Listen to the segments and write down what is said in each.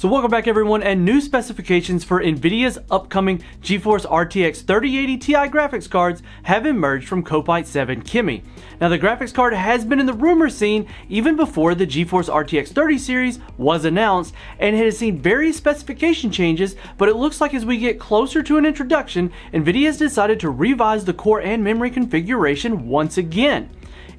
So welcome back everyone and new specifications for NVIDIA's upcoming GeForce RTX 3080 Ti graphics cards have emerged from Kopite 7 Kimi. Now the graphics card has been in the rumor scene even before the GeForce RTX 30 series was announced and it has seen various specification changes but it looks like as we get closer to an introduction, NVIDIA has decided to revise the core and memory configuration once again.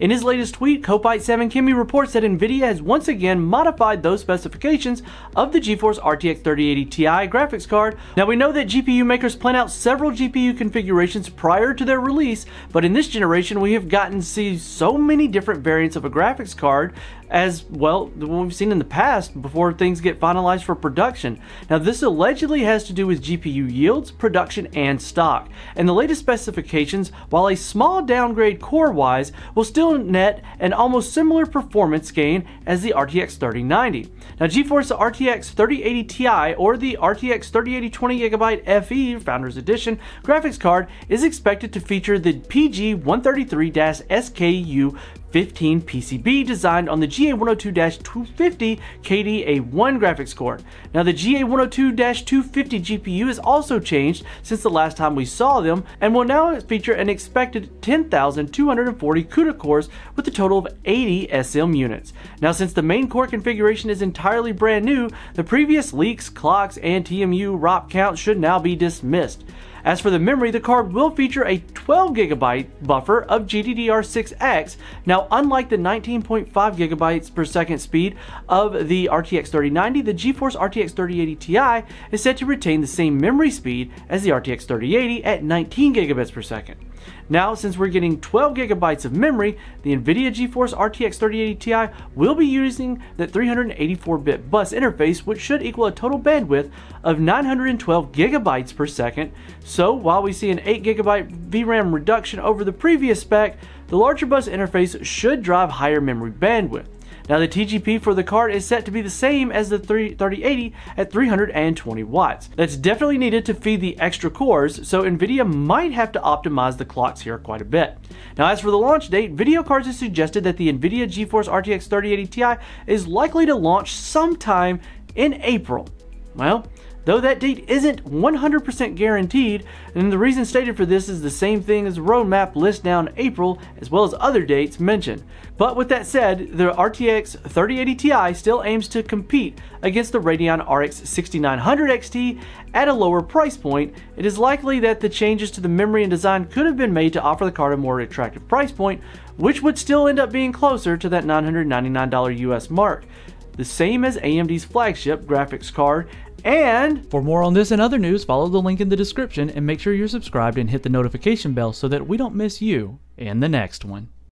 In his latest tweet, Kopite7 Kimi reports that Nvidia has once again modified those specifications of the GeForce RTX 3080 Ti graphics card. Now we know that GPU makers plan out several GPU configurations prior to their release, but in this generation we have gotten to see so many different variants of a graphics card as well we've seen in the past before things get finalized for production. Now this allegedly has to do with GPU yields, production, and stock. And the latest specifications, while a small downgrade core-wise, will still net an almost similar performance gain as the RTX 3090. Now GeForce RTX 3080 Ti or the RTX 3080 20GB FE Founders Edition graphics card is expected to feature the PG 133-SKU 15 PCB designed on the GA102-250 KDA1 graphics card. Now the GA102-250 GPU has also changed since the last time we saw them and will now feature an expected 10,240 CUDA cores with a total of 80 SM units. Now since the main core configuration is entirely brand new, the previous leaks, clocks, and TMU ROP counts should now be dismissed. As for the memory, the card will feature a 12GB buffer of GDDR6X. Now, unlike the 19.5GB per second speed of the RTX 3090, the GeForce RTX 3080 Ti is set to retain the same memory speed as the RTX 3080 at 19GB per second. Now, since we're getting 12 gigabytes of memory, the NVIDIA GeForce RTX 3080 Ti will be using the 384-bit bus interface, which should equal a total bandwidth of 912 gigabytes per second. So, while we see an 8 gigabyte VRAM reduction over the previous spec, the larger bus interface should drive higher memory bandwidth. Now the TGP for the card is set to be the same as the 3080 at 320 watts. That's definitely needed to feed the extra cores, so Nvidia might have to optimize the clocks here quite a bit. Now as for the launch date, VideoCardz have suggested that the Nvidia GeForce RTX 3080 Ti is likely to launch sometime in April. Well, though that date isn't 100% guaranteed, and the reason stated for this is the same thing as the roadmap lists down April as well as other dates mentioned. But with that said, the RTX 3080 Ti still aims to compete against the Radeon RX 6900 XT at a lower price point. It is likely that the changes to the memory and design could have been made to offer the card a more attractive price point, which would still end up being closer to that $999 US mark the same as AMD's flagship graphics card and for more on this and other news, follow the link in the description and make sure you're subscribed and hit the notification bell so that we don't miss you in the next one.